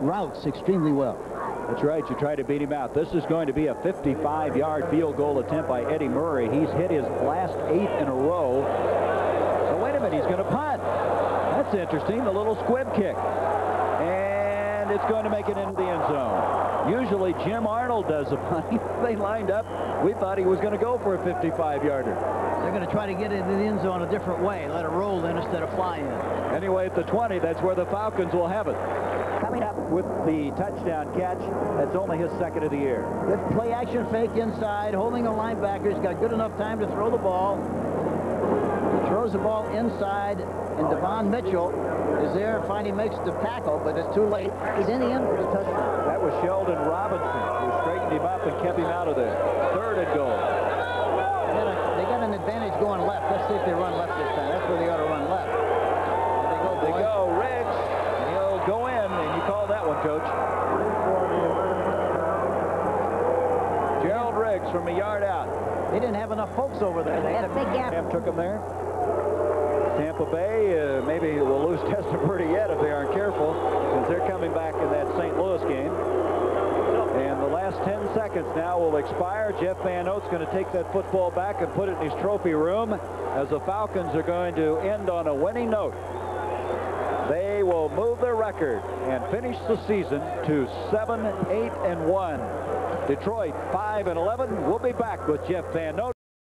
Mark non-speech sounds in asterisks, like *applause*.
routes extremely well. That's right. You try to beat him out. This is going to be a 55-yard field goal attempt by Eddie Murray. He's hit his last eight in a row. So wait a minute. He's going to punt. That's interesting. The little squib kick. And it's going to make it into the end zone. Usually Jim Arnold does the punting. they lined up. We thought he was going to go for a 55-yarder. They're going to try to get it in the end zone a different way. Let it roll in instead of fly in. Anyway, at the 20, that's where the Falcons will have it. With the touchdown catch, that's only his second of the year. Good play action fake inside, holding the linebacker. He's got good enough time to throw the ball. He throws the ball inside, and Devon Mitchell is there. Finally makes the tackle, but it's too late. He's in the end for the touchdown. That was Shelton Robinson who straightened him up and kept him out of there. Third and goal. Call that one, Coach. Gerald Riggs from a yard out. They didn't have enough folks over there. They had a big gap. Ham took them there. Tampa Bay, uh, maybe will lose *laughs* Testaverde yet if they aren't careful, because they're coming back in that St. Louis game. And the last 10 seconds now will expire. Jeff Van Note's going to take that football back and put it in his trophy room as the Falcons are going to end on a winning note. They will move record and finish the season to 7, 8, and 1. Detroit 5 and 11. We'll be back with Jeff Van.